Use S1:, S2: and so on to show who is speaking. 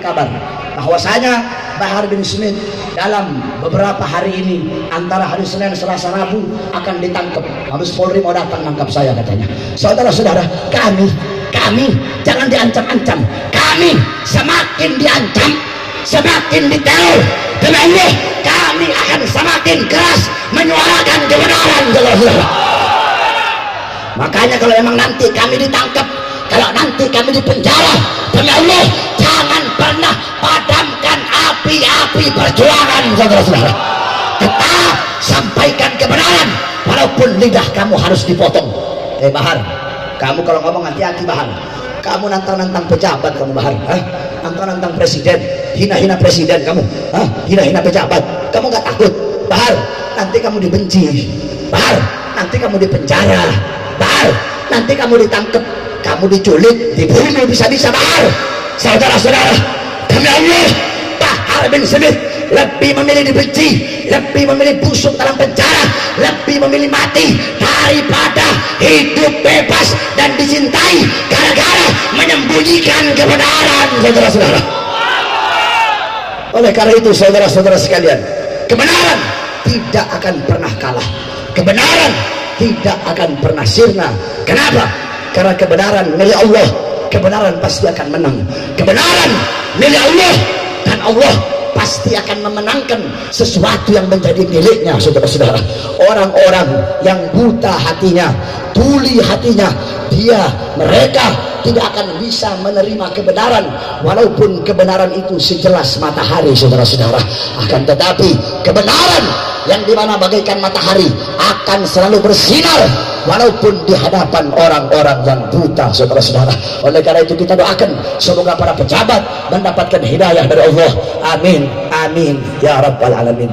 S1: kabar bahwasanya Bahar bin Smith dalam beberapa hari ini antara hari Senin, Selasa, Rabu akan ditangkap. Habis Polri mau datang nangkap saya katanya. Saudara-saudara, kami kami jangan diancam-ancam. Kami semakin diancam, semakin diteror. Allah, kami akan semakin keras menyuarakan kebenaran, saudara-saudara. Makanya kalau memang nanti kami ditangkap, kalau nanti kami dipenjara, demi Allah, perjuangan, saudara-saudara. Tetap sampaikan kebenaran, walaupun lidah kamu harus dipotong. Eh Bahar, kamu kalau ngomong hati-hati Bahar. Kamu nantang-nantang pejabat kamu Bahar. Hah? Nantang-nantang presiden, hina-hina presiden kamu. Hina-hina pejabat. Kamu nggak takut? Bahar, nanti kamu dibenci. Bahar, nanti kamu dipenjara. Bahar, nanti kamu ditangkap, kamu diculik, dibunuh bisa-bisa Bahar. Saudara-saudara, demi Allah, Bahar bin Smith lebih memilih dibenci, lebih memilih busuk dalam penjara, lebih memilih mati daripada hidup bebas dan dicintai gara-gara menyembunyikan kebenaran, saudara-saudara. Oleh karena itu, saudara-saudara sekalian, kebenaran tidak akan pernah kalah. Kebenaran tidak akan pernah sirna. Kenapa? Karena kebenaran milik Allah. Kebenaran pasti akan menang. Kebenaran milik Allah dan Allah pasti akan memenangkan sesuatu yang menjadi miliknya saudara-saudara. Orang-orang yang buta hatinya tuli hatinya dia mereka tidak akan bisa menerima kebenaran walaupun kebenaran itu sejelas matahari saudara-saudara. Akan tetapi kebenaran yang di mana bagaikan matahari akan selalu bersinar walaupun di hadapan orang-orang yang buta saudara-saudara. Oleh karena itu kita doakan semoga para pejabat mendapatkan hidayah dari Allah. Amin amin ya rabbal alamin